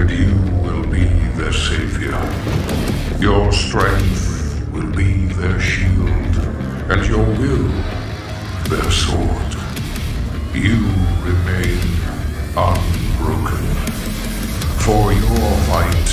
and you will be their savior. Your strength will be their shield, and your will their sword. You remain unbroken, for your fight